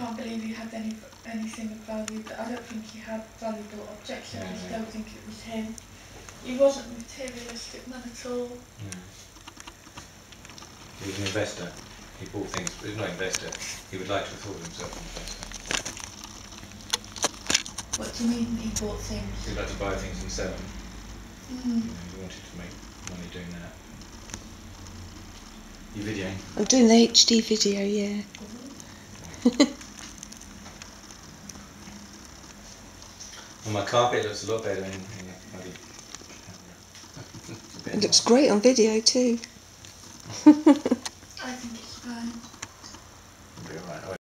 can't believe he had any anything of value, but I don't think he had valuable objects. I Yeah, just yeah. don't think it was him. He wasn't a materialistic man at all. No. He was an investor. He bought things, but he's not an investor. He would like to have thought of himself an investor. What do you mean he bought things? He'd like to buy things and sell them. Mm. You know, he wanted to make money doing that. You videoing? I'm doing the HD video, yeah. And my carpet looks a lot better in, in It looks great on video too. I think it's fine.